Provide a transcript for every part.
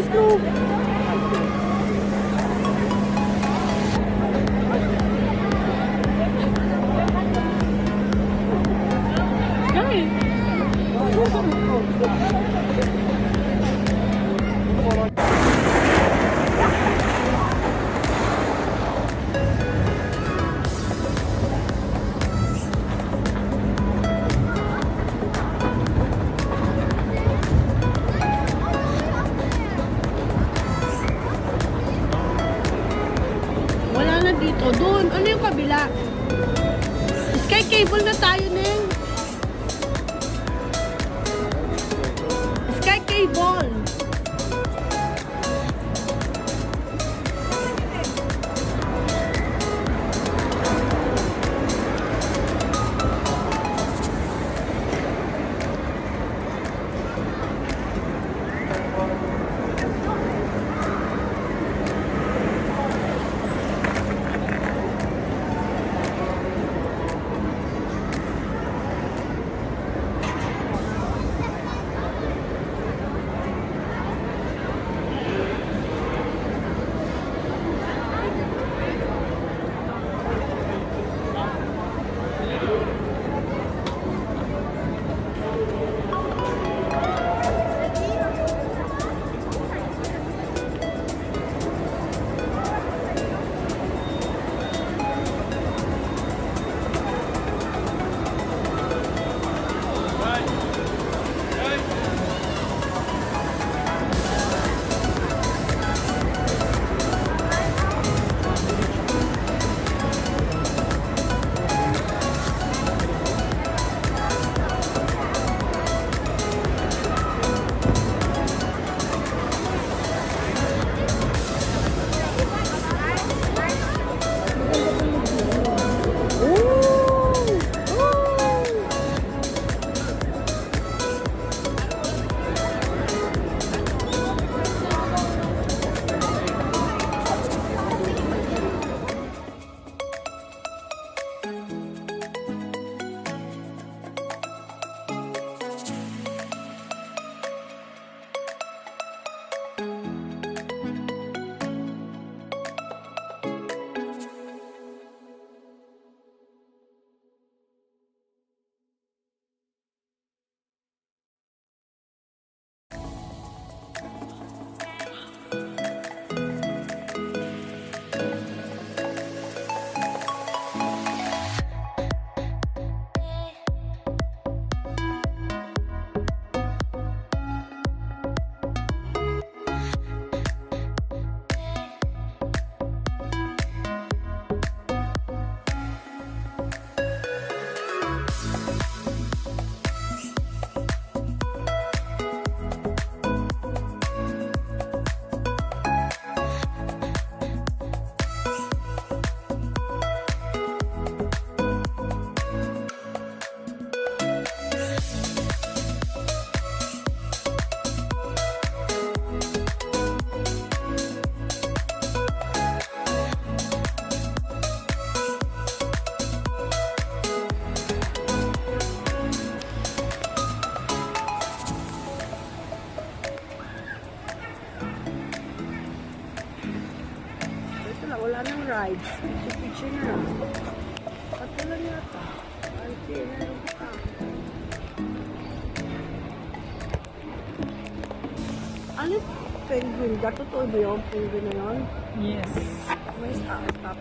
there's no Thank you. Na dito. Doon. Ano yung kabila? Sky cable na tayo, Neng. Sky cable. Rides. Picture na. Patulan yata. Ay, okay, meron pa. Ano penguin? Totoo ba yung penguin na yun? Yes. May stop,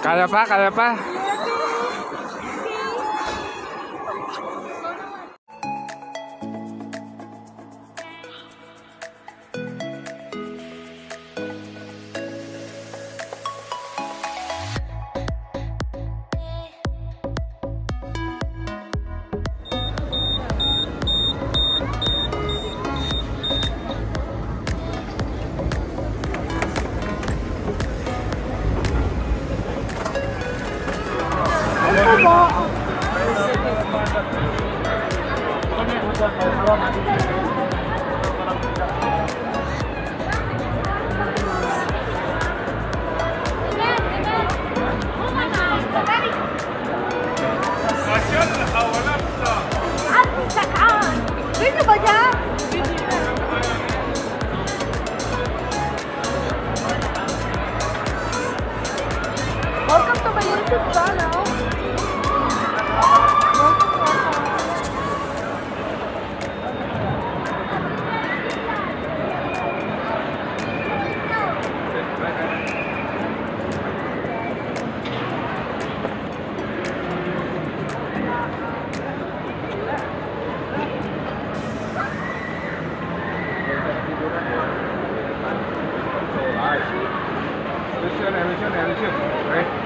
kaya pa, kaya pa. Thank 来了来了去来了去